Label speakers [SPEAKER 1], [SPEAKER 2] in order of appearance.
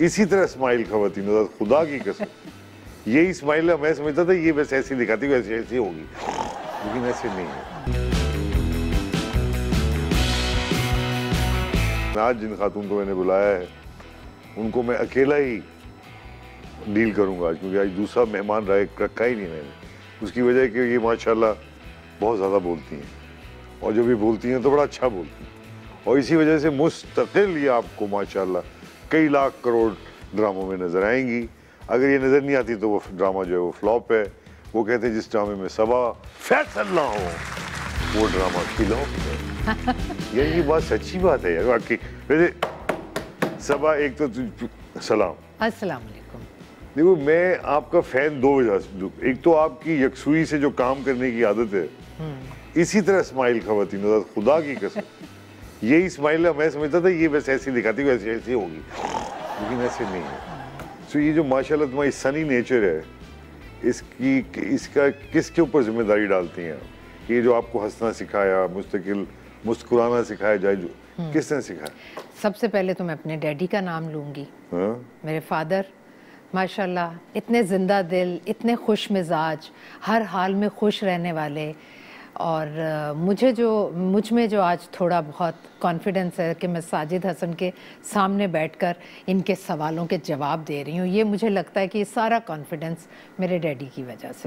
[SPEAKER 1] इसी तरह स्माइल खवतीन खुदा की कसम। यही स्माइल मैं समझता था ये वैसे ऐसी दिखाती वैसे ऐसी होगी। लेकिन ऐसे नहीं है। आज जिन खातून को मैंने बुलाया है, उनको मैं अकेला ही डील करूँगा आज, क्योंकि आज दूसरा मेहमान रखा ही नहीं मैंने। उसकी वजह कि ये माशाल्लाह बहुत ज़्यादा बोलती हैं। और जो भी बोलती हैं तो बड़ा अच्छा बोलती हैं। और इसी वजह से मुस्तकिल ये आपको, माशाल्लाह कई लाख करोड़ ड्रामों में नज़र आएँगी। अगर ये नज़र नहीं आती तो वो ड्रामा जो है वो फ्लॉप है। वो कहते हैं जिस ड्रामे में सबा फैसल ना हो वो ड्रामा खिलॉप है। ये बात सच्ची बात है यार वाकई वैसे सबा एक तो सलाम।
[SPEAKER 2] अस्सलाम वालेकुम।
[SPEAKER 1] देखो मैं आपका फ़ैन दो वजह से एक तो आपकी यकसुई से जो काम करने की आदत है हम्म। इसी तरह स्माइल खवतीन खुदा की कसम। यही स्माइल है मैं समझता था ये वैसे ऐसी दिखाती वैसे ऐसी होगी। लेकिन ऐसे नहीं है। सो ये जो माशाल्लाह तुम्हारी सनी नेचर है इसकी इसका किसके ऊपर ज़िम्मेदारी डालती हैं? ये जो आपको हंसना सिखाया मुस्तकिल मुस्कुराना सिखाया जाए जो हम्म। किसने सिखाया?
[SPEAKER 2] सबसे पहले तो मैं अपने डैडी का नाम लूँगी। हाँ? मेरे फादर माशाल्लाह इतने ज़िंदा दिल इतने खुश मिजाज हर हाल में खुश रहने वाले। और मुझे जो, मुझमें जो आज थोड़ा बहुत कॉन्फिडेंस है कि मैं साजिद हसन के सामने बैठकर इनके सवालों के जवाब दे रही हूँ, ये मुझे लगता है कि ये सारा कॉन्फिडेंस मेरे डैडी की वजह से।